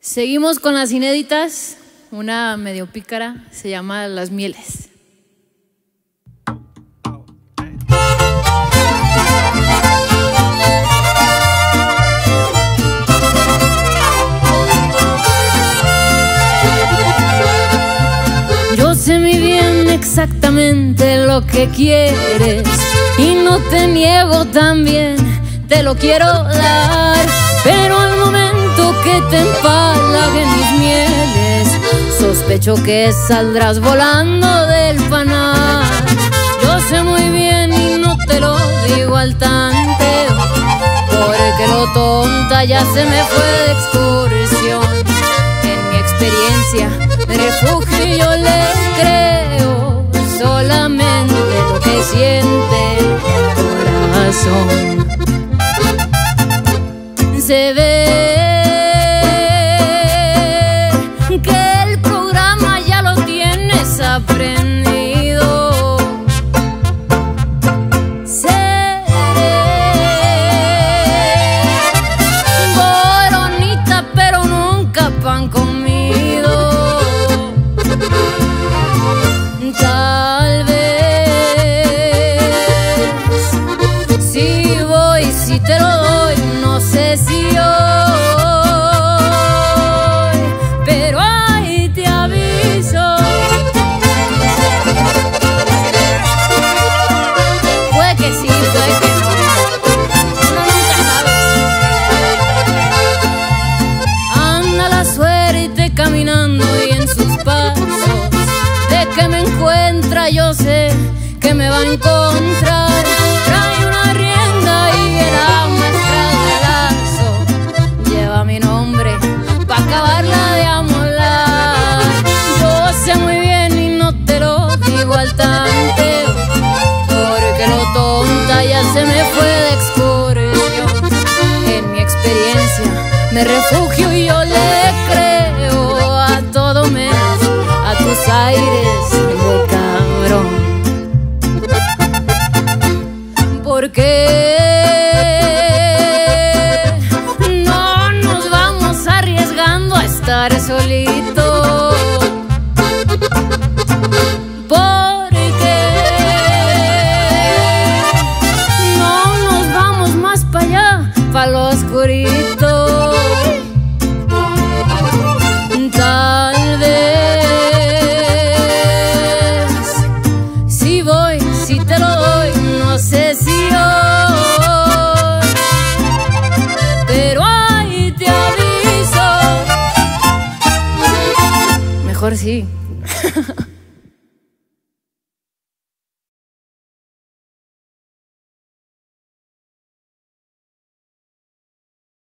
Seguimos con las inéditas, una medio pícara, se llama Las Mieles. Yo sé muy bien exactamente lo que quieres y no te niego también, te lo quiero dar, pero que te empalaguen mis mieles, sospecho que saldrás volando del panal. Yo sé muy bien y no te lo digo al tanteo, porque lo tonta ya se me fue de excursión. En mi experiencia, refugio yo le creo solamente lo que siente el corazón. Se ve pappan kommer va a encontrar. Trae una rienda y el muestra de lazo. Lleva mi nombre pa' acabarla de amolar. Yo sé muy bien y no te lo digo al tanteo, porque lo tonta ya se me fue de excursión. En mi experiencia me refugio y Porque no nos vamos arriesgando a estar solitos. Porque no nos vamos más para allá, para lo oscurito. Mejor sí.